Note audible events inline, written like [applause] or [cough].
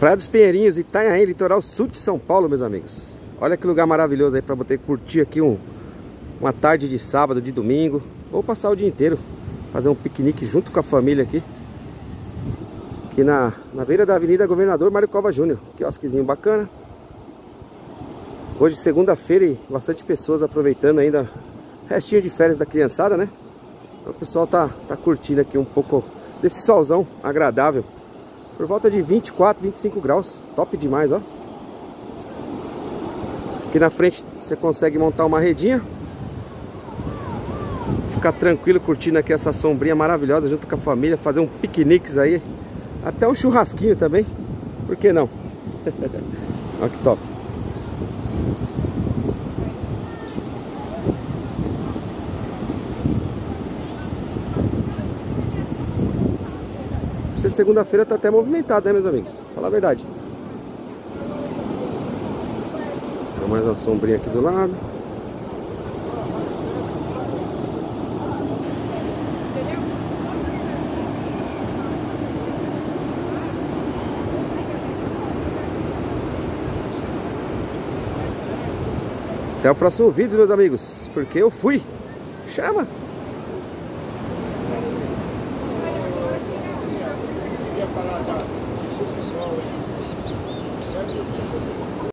Praia dos Pinheirinhos, Itanhaém, litoral sul de São Paulo, meus amigos. Olha que lugar maravilhoso aí para você curtir aqui um, uma tarde de sábado, de domingo, ou passar o dia inteiro, fazer um piquenique junto com a família aqui. Aqui na, na beira da Avenida Governador Mário Cova Júnior. Quiosquezinho bacana. Hoje segunda-feira e bastante pessoas aproveitando ainda restinho de férias da criançada, né? Então, o pessoal tá, tá curtindo aqui um pouco desse solzão agradável. Por volta de 24, 25 graus. Top demais, ó. Aqui na frente você consegue montar uma redinha. Ficar tranquilo curtindo aqui essa sombrinha maravilhosa junto com a família. Fazer um piqueniques aí. Até um churrasquinho também. Por que não? [laughs] Olha que top. Você segunda-feira tá até movimentado, né, meus amigos? Falar a verdade. Tem mais uma sombrinha aqui do lado. Até o próximo vídeo, meus amigos. Porque eu fui. Chama! Falar da futebol.